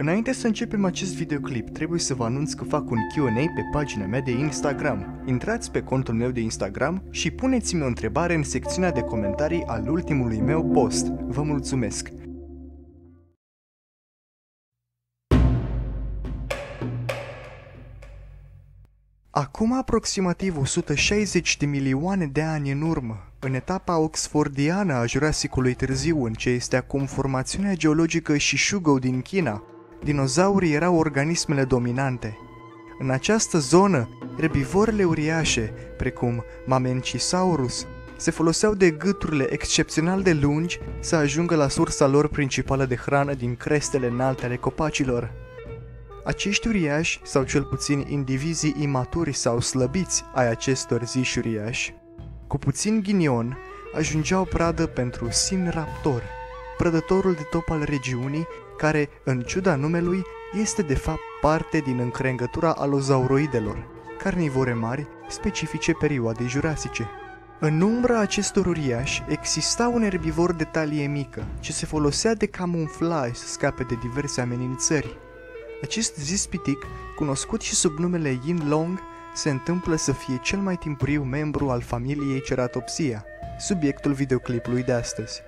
Înainte să începem acest videoclip, trebuie să vă anunț că fac un Q&A pe pagina mea de Instagram. Intrați pe contul meu de Instagram și puneți-mi o întrebare în secțiunea de comentarii al ultimului meu post. Vă mulțumesc! Acum aproximativ 160 de milioane de ani în urmă, în etapa oxfordiană a Jurasicului târziu, în ce este acum formațiunea geologică Shishugo din China, dinozaurii erau organismele dominante. În această zonă, erbivorele uriașe, precum Mamenchisaurus, se foloseau de gâturile excepțional de lungi să ajungă la sursa lor principală de hrană din crestele înalte ale copacilor. Acești uriași, sau cel puțin indivizii imaturi sau slăbiți ai acestor ziși uriași, cu puțin ghinion, ajungeau pradă pentru Sin Raptor, prădătorul de top al regiunii, care, în ciuda numelui, este de fapt parte din încrengătura alozauroidelor, carnivore mari, specifice perioadei jurasice. În umbra acestor uriași exista un erbivor de talie mică, ce se folosea de camuflaj să scape de diverse amenințări. Acest zispitic, cunoscut și sub numele Yin Long, se întâmplă să fie cel mai timpuriu membru al familiei Ceratopsia, subiectul videoclipului de astăzi.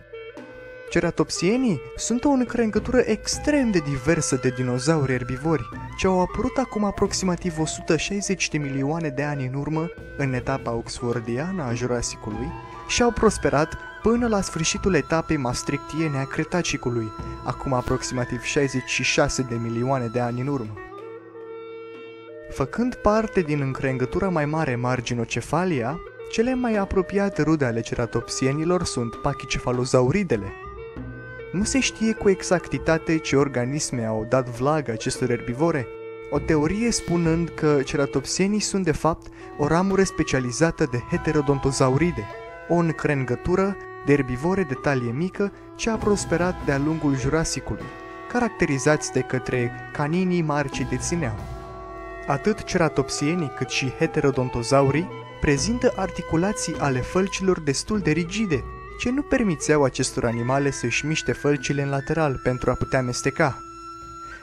Ceratopsienii sunt o încrengătură extrem de diversă de dinozauri erbivori, ce au apărut acum aproximativ 160 de milioane de ani în urmă, în etapa oxfordiană a Jurasicului, și au prosperat până la sfârșitul etapei maastrichtiene a Cretacicului, acum aproximativ 66 de milioane de ani în urmă. Făcând parte din încrengătura mai mare marginocefalia, cele mai apropiate rude ale ceratopsienilor sunt pachicefalozauridele. Nu se știe cu exactitate ce organisme au dat vlagă acestor erbivore, o teorie spunând că ceratopsienii sunt de fapt o ramură specializată de heterodontozauride, o încrengătură de erbivore de talie mică ce a prosperat de-a lungul Jurasicului, caracterizați de către caninii mari ce dețineau. Atât ceratopsienii cât și heterodontozaurii prezintă articulații ale fălcilor destul de rigide, ce nu permițeau acestor animale să-și miște fălcile în lateral pentru a putea amesteca.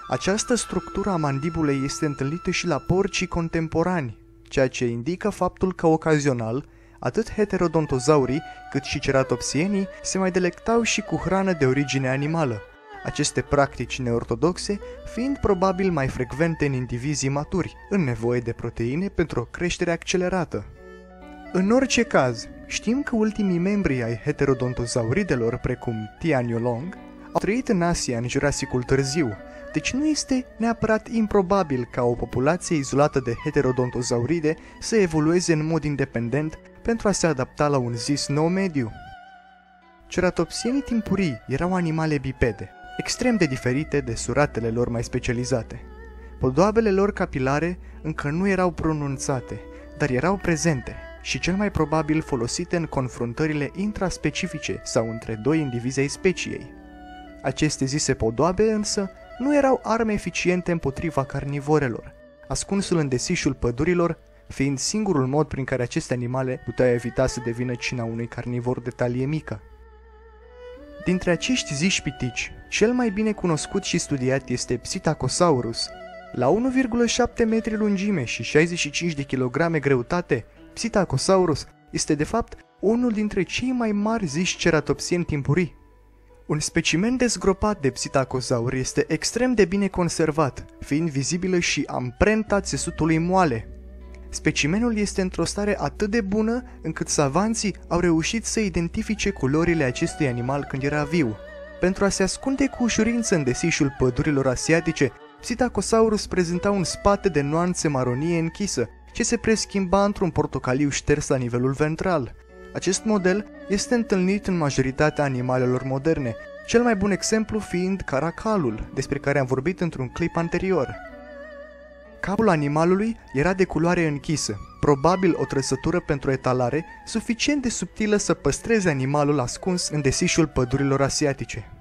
Această structură a mandibulei este întâlnită și la porcii contemporani, ceea ce indică faptul că ocazional atât heterodontozaurii cât și ceratopsienii se mai delectau și cu hrană de origine animală, aceste practici neortodoxe fiind probabil mai frecvente în indivizii maturi, în nevoie de proteine pentru o creștere accelerată. În orice caz, știm că ultimii membri ai heterodontozauridelor, precum Tianyolong, au trăit în Asia în Jurasicul târziu, deci nu este neapărat improbabil ca o populație izolată de heterodontozauride să evolueze în mod independent pentru a se adapta la un zis nou mediu. Ceratopsienii timpurii erau animale bipede, extrem de diferite de suratele lor mai specializate. Podoabele lor capilare încă nu erau pronunțate, dar erau prezente și cel mai probabil folosite în confruntările intraspecifice sau între doi indivizi ai speciei. Aceste zise podoabe însă nu erau arme eficiente împotriva carnivorelor, ascunsul în desișul pădurilor fiind singurul mod prin care aceste animale puteau evita să devină cina unui carnivor de talie mică. Dintre acești ziși pitici, cel mai bine cunoscut și studiat este Psittacosaurus. La 1,7 metri lungime și 65 de kilograme greutate, Psittacosaurus este de fapt unul dintre cei mai mari ziși ceratopsieni timpurii. Un specimen dezgropat de psittacosaur este extrem de bine conservat, fiind vizibilă și amprenta țesutului moale, Specimenul este într-o stare atât de bună încât savanții au reușit să identifice culorile acestui animal când era viu. Pentru a se ascunde cu ușurință în desișul pădurilor asiatice, Psittacosaurus prezenta un spate de nuanțe maronie închisă, ce se preschimba într-un portocaliu șters la nivelul ventral. Acest model este întâlnit în majoritatea animalelor moderne, cel mai bun exemplu fiind caracalul, despre care am vorbit într-un clip anterior. Capul animalului era de culoare închisă, probabil o trăsătură pentru etalare suficient de subtilă să păstreze animalul ascuns în desișul pădurilor asiatice.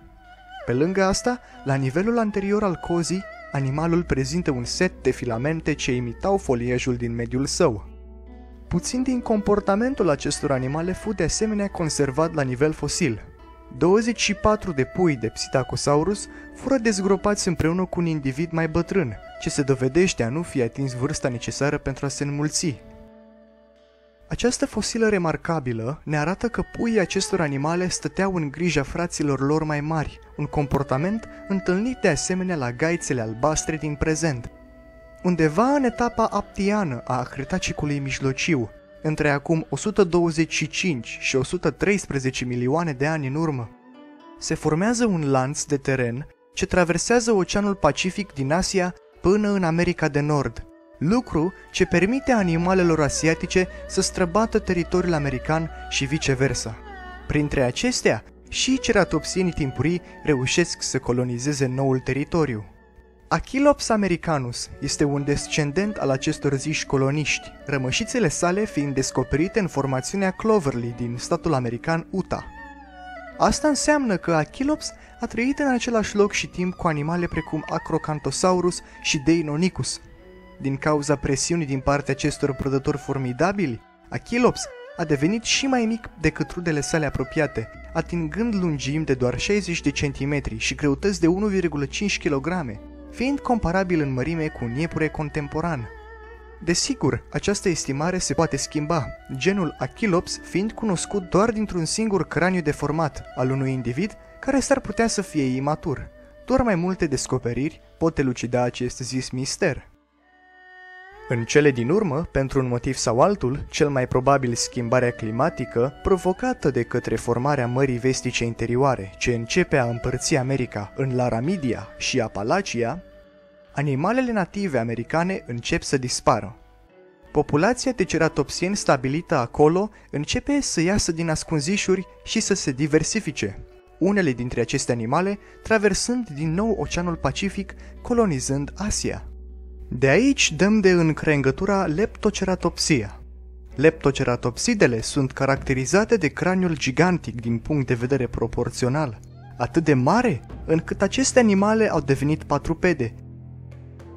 Pe lângă asta, la nivelul anterior al cozii, animalul prezintă un set de filamente ce imitau foliajul din mediul său. Puțin din comportamentul acestor animale fu de asemenea conservat la nivel fosil. 24 de pui de Psittacosaurus fură dezgropați împreună cu un individ mai bătrân, ce se dovedește a nu fi atins vârsta necesară pentru a se înmulți. Această fosilă remarcabilă ne arată că puii acestor animale stăteau în grija fraților lor mai mari, un comportament întâlnit de asemenea la gaițele albastre din prezent. Undeva în etapa aptiană a Cretacicului mijlociu, între acum 125 și 113 milioane de ani în urmă, se formează un lanț de teren ce traversează Oceanul Pacific din Asia până în America de Nord, lucru ce permite animalelor asiatice să străbată teritoriul american și viceversa. Printre acestea, și ceratopsienii timpurii reușesc să colonizeze noul teritoriu. Achilops americanus este un descendent al acestor ziși coloniști, rămășițele sale fiind descoperite în formațiunea Cloverly din statul american Utah. Asta înseamnă că Achilops a trăit în același loc și timp cu animale precum Acrocanthosaurus și Deinonychus. Din cauza presiunii din partea acestor prădători formidabili, Achilops a devenit și mai mic decât rudele sale apropiate, atingând lungimi de doar 60 de centimetri și greutăți de 1,5 kg, fiind comparabil în mărime cu un iepure contemporan. Desigur, această estimare se poate schimba, genul Achilops fiind cunoscut doar dintr-un singur craniu deformat al unui individ care s-ar putea să fie imatur. Doar mai multe descoperiri pot elucida acest zis mister. În cele din urmă, pentru un motiv sau altul, cel mai probabil schimbarea climatică, provocată de către formarea Mării Vestice interioare, ce începe a împărți America în Laramidia și Apalacia, animalele native americane încep să dispară. Populația de ceratopsieni stabilită acolo începe să iasă din ascunzișuri și să se diversifice, unele dintre aceste animale traversând din nou Oceanul Pacific, colonizând Asia. De aici dăm de încrengătura leptoceratopsia. Leptoceratopsidele sunt caracterizate de craniul gigantic din punct de vedere proporțional, atât de mare încât aceste animale au devenit patrupede.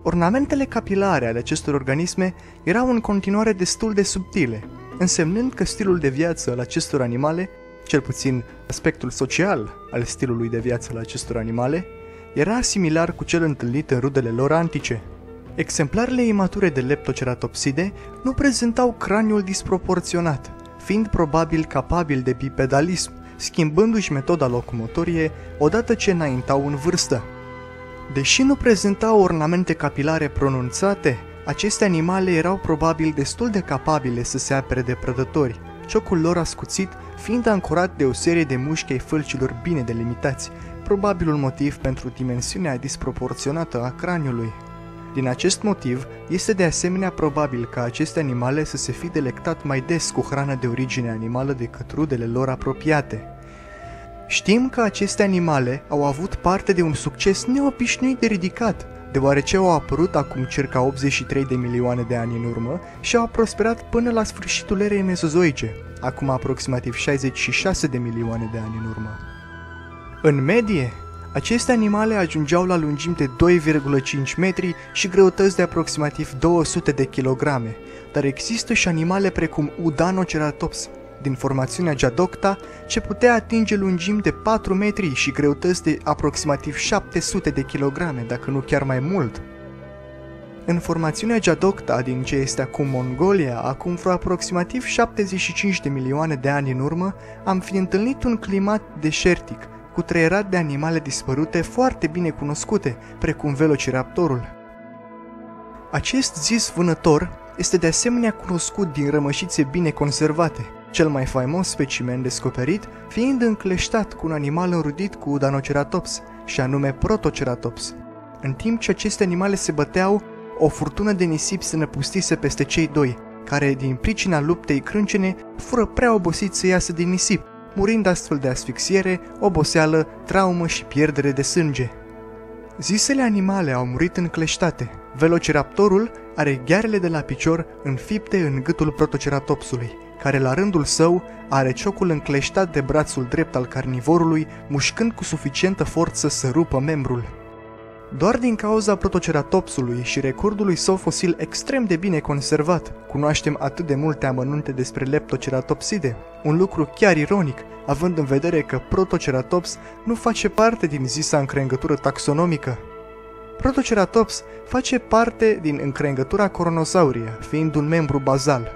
Ornamentele capilare ale acestor organisme erau în continuare destul de subtile, însemnând că stilul de viață al acestor animale, cel puțin aspectul social al stilului de viață al acestor animale, era similar cu cel întâlnit în rudele lor antice. Exemplarele imature de leptoceratopside nu prezentau craniul disproporționat, fiind probabil capabil de bipedalism, schimbându-și metoda locomotorie odată ce înaintau în vârstă. Deși nu prezentau ornamente capilare pronunțate, aceste animale erau probabil destul de capabile să se apere de prădători, ciocul lor ascuțit fiind ancorat de o serie de mușchi ai fâlcilor bine delimitați, probabil un motiv pentru dimensiunea disproporționată a craniului. Din acest motiv, este de asemenea probabil ca aceste animale să se fi delectat mai des cu hrană de origine animală decât rudele lor apropiate. Știm că aceste animale au avut parte de un succes neobișnuit de ridicat, deoarece au apărut acum circa 83 de milioane de ani în urmă și au prosperat până la sfârșitul erei mesozoice, acum aproximativ 66 de milioane de ani în urmă. În medie, aceste animale ajungeau la lungimi de 2,5 metri și greutăți de aproximativ 200 de kilograme, dar există și animale precum Udanoceratops, din formațiunea Jadocta, ce putea atinge lungimi de 4 metri și greutăți de aproximativ 700 de kilograme, dacă nu chiar mai mult. În formațiunea Jadocta din ce este acum Mongolia, acum vreo aproximativ 75 de milioane de ani în urmă, am fi întâlnit un climat deșertic, cutreierat de animale dispărute foarte bine cunoscute, precum velociraptorul. Acest zis vânător este de asemenea cunoscut din rămășițe bine conservate, cel mai faimos specimen descoperit fiind încleștat cu un animal înrudit cu Udanoceratops, și anume Protoceratops. În timp ce aceste animale se băteau, o furtună de nisip se năpustise peste cei doi, care, din pricina luptei crâncene, fură prea obosiți să iasă din nisip, murind astfel de asfixiere, oboseală, traumă și pierdere de sânge. Zisele animale au murit încleștate. Velociraptorul are ghearele de la picior înfipte în gâtul protoceratopsului, care la rândul său are ciocul încleștat de brațul drept al carnivorului, mușcând cu suficientă forță să rupă membrul. Doar din cauza protoceratopsului și recordului său fosil extrem de bine conservat, cunoaștem atât de multe amănunte despre leptoceratopside, un lucru chiar ironic, având în vedere că protoceratops nu face parte din zisa încrengătură taxonomică. Protoceratops face parte din încrengătura Coronozauria, fiind un membru bazal.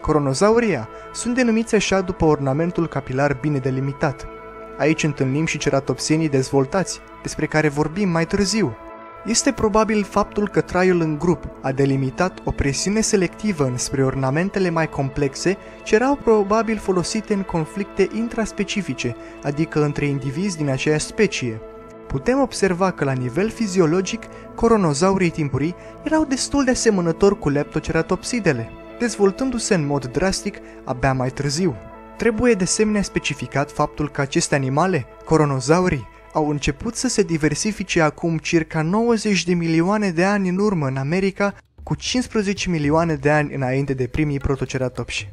Coronozauria sunt denumiți așa după ornamentul capilar bine delimitat. Aici întâlnim și ceratopsienii dezvoltați, despre care vorbim mai târziu. Este probabil faptul că traiul în grup a delimitat o presiune selectivă înspre ornamentele mai complexe ce erau probabil folosite în conflicte intraspecifice, adică între indivizi din aceeași specie. Putem observa că la nivel fiziologic, coronozaurii timpurii erau destul de asemănători cu leptoceratopsidele, dezvoltându-se în mod drastic abia mai târziu. Trebuie de asemenea specificat faptul că aceste animale, coronozaurii, au început să se diversifice acum circa 90 de milioane de ani în urmă în America, cu 15 milioane de ani înainte de primii protoceratopsi.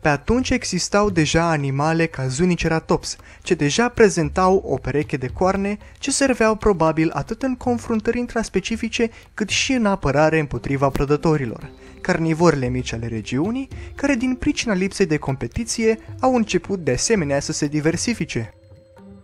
Pe atunci existau deja animale ca Zuniceratops, ce deja prezentau o pereche de coarne ce serveau probabil atât în confruntări intraspecifice cât și în apărare împotriva prădătorilor, carnivorile mici ale regiunii, care din pricina lipsei de competiție au început de asemenea să se diversifice.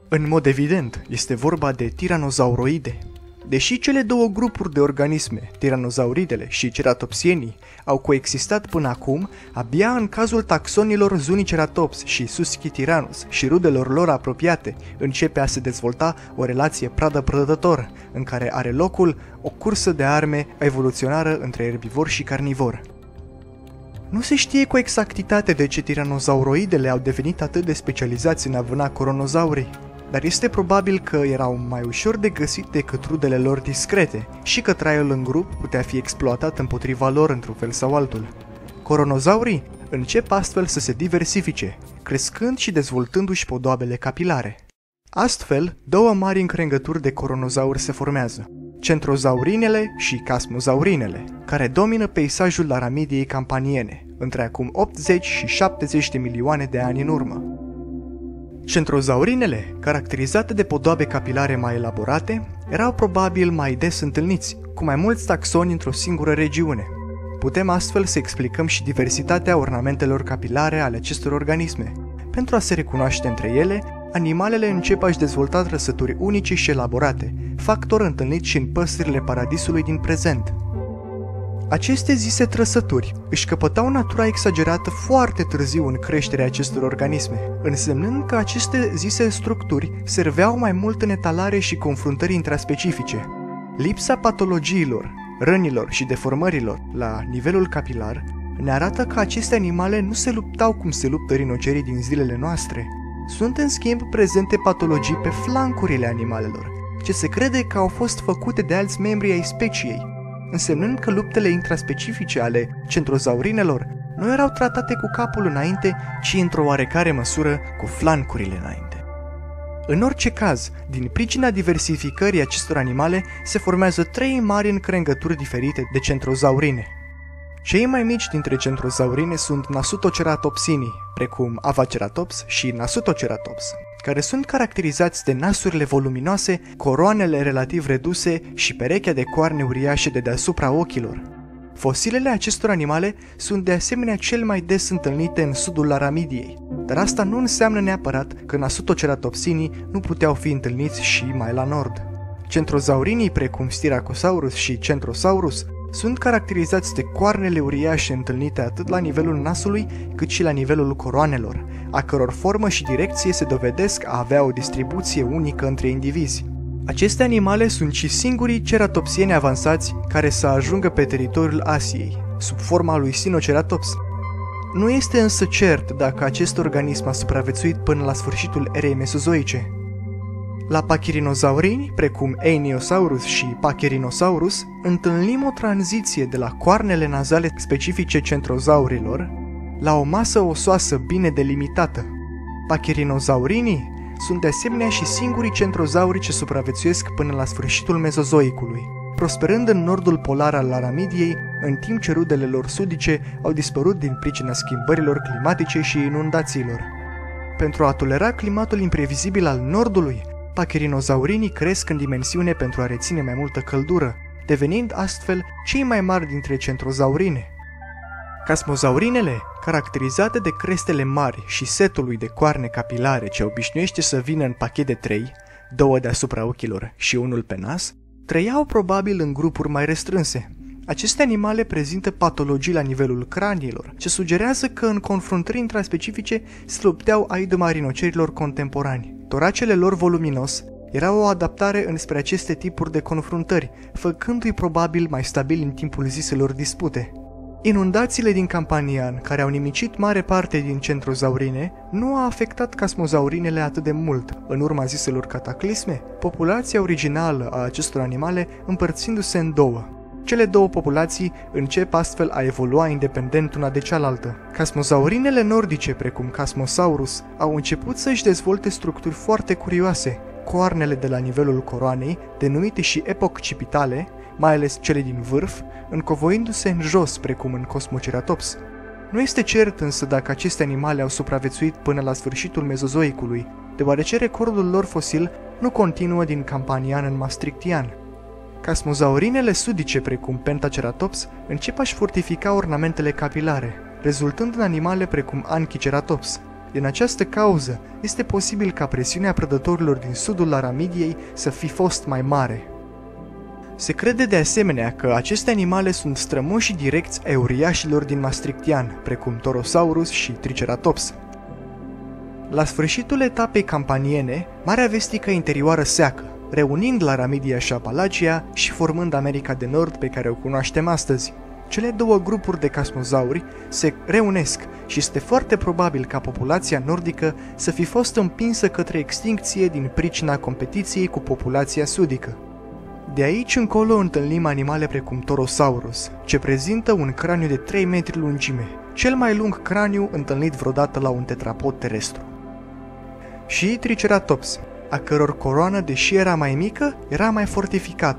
În mod evident, este vorba de tiranozauroide. Deși cele două grupuri de organisme, tiranozauridele și ceratopsienii, au coexistat până acum, abia în cazul taxonilor Zuniceratops și Suschitiranus și rudelor lor apropiate, începe a se dezvolta o relație pradă-prădător, în care are locul o cursă de arme evoluționară între erbivor și carnivor. Nu se știe cu exactitate de ce tiranozauroidele au devenit atât de specializați în a vâna coronozaurii, dar este probabil că erau mai ușor de găsit decât rudele lor discrete și că traiul în grup putea fi exploatat împotriva lor într-un fel sau altul. Coronozaurii încep astfel să se diversifice, crescând și dezvoltându-și podoabele capilare. Astfel, două mari încrengături de coronozauri se formează, centrozaurinele și casmozaurinele, care domină peisajul laramidiei campaniene, între acum 80 și 70 de milioane de ani în urmă. Centrozaurinele, caracterizate de podoabe capilare mai elaborate, erau probabil mai des întâlniți, cu mai mulți taxoni într-o singură regiune. Putem astfel să explicăm și diversitatea ornamentelor capilare ale acestor organisme. Pentru a se recunoaște între ele, animalele încep a-și dezvolta trăsături unice și elaborate, factor întâlnit și în păsările paradisului din prezent. Aceste zise trăsături își căpătau natura exagerată foarte târziu în creșterea acestor organisme, însemnând că aceste zise structuri serveau mai mult în etalare și confruntări intraspecifice. Lipsa patologiilor, rănilor și deformărilor la nivelul capilar ne arată că aceste animale nu se luptau cum se luptă rinocerii din zilele noastre. Sunt în schimb prezente patologii pe flancurile animalelor, ce se crede că au fost făcute de alți membri ai speciei, însemnând că luptele intraspecifice ale centrozaurinelor nu erau tratate cu capul înainte, ci într-o oarecare măsură cu flancurile înainte. În orice caz, din pricina diversificării acestor animale, se formează trei mari încrengături diferite de centrozaurine. Cei mai mici dintre centrozaurine sunt Nasutoceratopsinii, precum Avaceratops și Nasutoceratops, care sunt caracterizați de nasurile voluminoase, coroanele relativ reduse și perechea de coarne uriașe de deasupra ochilor. Fosilele acestor animale sunt de asemenea cel mai des întâlnite în sudul Laramidiei, dar asta nu înseamnă neapărat că nasutoceratopsinii nu puteau fi întâlniți și mai la nord. Centrozaurinii precum Styracosaurus și Centrosaurus sunt caracterizați de coarnele uriașe întâlnite atât la nivelul nasului cât și la nivelul coroanelor, a căror formă și direcție se dovedesc a avea o distribuție unică între indivizi. Aceste animale sunt și singurii ceratopsieni avansați care să ajungă pe teritoriul Asiei, sub forma lui Sinoceratops. Nu este însă cert dacă acest organism a supraviețuit până la sfârșitul erei mesozoice. La pachirinozaurini, precum Einiosaurus și Pachyrhinosaurus, întâlnim o tranziție de la coarnele nazale specifice centrozaurilor la o masă osoasă bine delimitată. Pachyrhinozaurinii sunt de asemenea și singurii centrozauri ce supraviețuiesc până la sfârșitul mezozoicului, prosperând în nordul polar al Laramidiei, în timp ce rudele lor sudice au dispărut din pricina schimbărilor climatice și inundațiilor. Pentru a tolera climatul imprevizibil al nordului, pachirinozaurinii cresc în dimensiune pentru a reține mai multă căldură, devenind astfel cei mai mari dintre centrozaurine. Casmozaurinele, caracterizate de crestele mari și setului de coarne capilare ce obișnuiește să vină în pachet de trei, două deasupra ochilor și unul pe nas, trăiau probabil în grupuri mai restrânse. Aceste animale prezintă patologii la nivelul craniilor, ce sugerează că în confruntări intraspecifice se lupteau aiduma rinocerilor contemporani. Toracele lor voluminos era o adaptare înspre aceste tipuri de confruntări, făcându-i probabil mai stabili în timpul ziselor dispute. Inundațiile din Campanian, care au nimicit mare parte din centrozaurine, nu a afectat casmozaurinele atât de mult. În urma ziselor cataclisme, populația originală a acestor animale împărțindu-se în două. Cele două populații încep astfel a evolua independent una de cealaltă. Casmozaurinele nordice, precum Casmosaurus, au început să-și dezvolte structuri foarte curioase, coarnele de la nivelul coroanei, denumite și epoccipitale, mai ales cele din vârf, încovoindu-se în jos, precum în Cosmoceratops. Nu este cert însă dacă aceste animale au supraviețuit până la sfârșitul mezozoicului, deoarece recordul lor fosil nu continuă din Campanian în Maastrichtian. Casmozaurinele sudice, precum Pentaceratops, încep a-și fortifica ornamentele capilare, rezultând în animale precum Anchiceratops. Din această cauză, este posibil ca presiunea prădătorilor din sudul Aramidiei să fi fost mai mare. Se crede de asemenea că aceste animale sunt strămoși direcți ai uriașilor din Maastrichtian, precum Torosaurus și Triceratops. La sfârșitul etapei campaniene, Marea Vestică interioară seacă, reunind la Ramidia și Apalacia și formând America de Nord pe care o cunoaștem astăzi. Cele două grupuri de casmozauri se reunesc și este foarte probabil ca populația nordică să fi fost împinsă către extincție din pricina competiției cu populația sudică. De aici încolo întâlnim animale precum Torosaurus, ce prezintă un craniu de 3 metri lungime, cel mai lung craniu întâlnit vreodată la un tetrapod terestru. Și Triceratops, a căror coroană, deși era mai mică, era mai fortificat.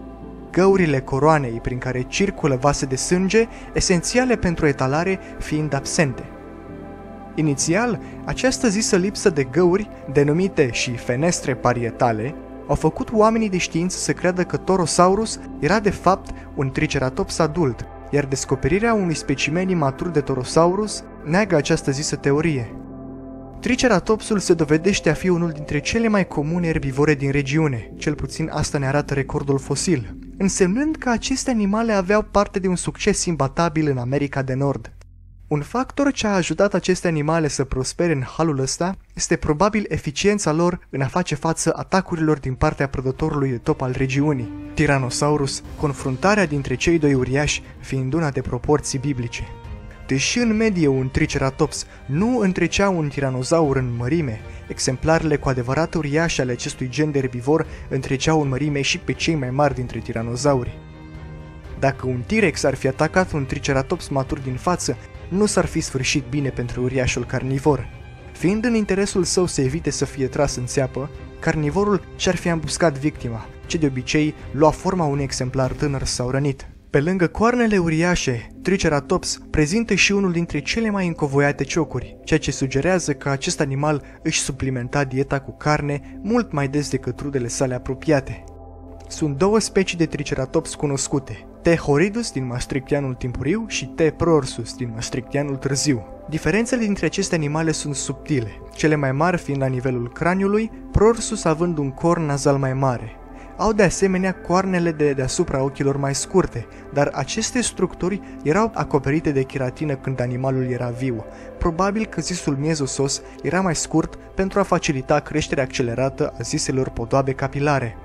Găurile coroanei prin care circulă vase de sânge, esențiale pentru etalare, fiind absente. Inițial, această zisă lipsă de găuri, denumite și fenestre parietale, au făcut oamenii de știință să creadă că Torosaurus era de fapt un triceratops adult, iar descoperirea unui specimen imatur de Torosaurus neagă această zisă teorie. Triceratopsul se dovedește a fi unul dintre cele mai comune erbivore din regiune, cel puțin asta ne arată recordul fosil, însemnând că aceste animale aveau parte de un succes imbatabil în America de Nord. Un factor ce a ajutat aceste animale să prospere în halul ăsta este probabil eficiența lor în a face față atacurilor din partea prădătorului de top al regiunii, Tyrannosaurus, confruntarea dintre cei doi uriași fiind una de proporții biblice. Deși în medie un triceratops nu întrecea un tiranozaur în mărime, exemplarele cu adevărat uriașe ale acestui gen de herbivor întreceau în mărime și pe cei mai mari dintre tiranozauri. Dacă un T-Rex ar fi atacat un triceratops matur din față, nu s-ar fi sfârșit bine pentru uriașul carnivor. Fiind în interesul său să evite să fie tras în țeapă, carnivorul și-ar fi ambuscat victima, ce de obicei lua forma unui exemplar tânăr sau rănit. Pe lângă coarnele uriașe, Triceratops prezintă și unul dintre cele mai încovoiate ciocuri, ceea ce sugerează că acest animal își suplimenta dieta cu carne mult mai des decât rudele sale apropiate. Sunt două specii de Triceratops cunoscute, T. horidus din Maastrichtianul timpuriu și T. prorsus din Maastrichtianul târziu. Diferențele dintre aceste animale sunt subtile, cele mai mari fiind la nivelul craniului, prorsus având un corn nazal mai mare. Au de asemenea coarnele de deasupra ochilor mai scurte, dar aceste structuri erau acoperite de cheratină când animalul era viu. Probabil că zisul miezosos era mai scurt pentru a facilita creșterea accelerată a ziselor podoabe capilare.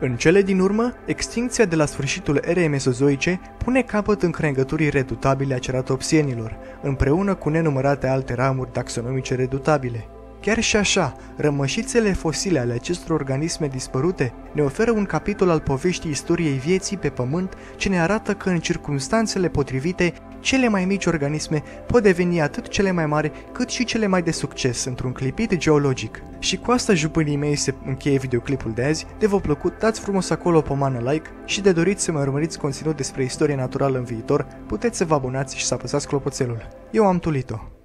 În cele din urmă, extincția de la sfârșitul erei mesozoice pune capăt încrengăturii redutabile a ceratopsienilor, împreună cu nenumărate alte ramuri taxonomice redutabile. Chiar și așa, rămășițele fosile ale acestor organisme dispărute ne oferă un capitol al poveștii istoriei vieții pe pământ ce ne arată că în circunstanțele potrivite cele mai mici organisme pot deveni atât cele mai mari cât și cele mai de succes într-un clipit geologic. Și cu asta jupânii mei se încheie videoclipul de azi. De vă plăcut, dați frumos acolo o pomană like și de doriți să mă urmăriți conținut despre istorie naturală în viitor, puteți să vă abonați și să apăsați clopoțelul. Eu am Tulito.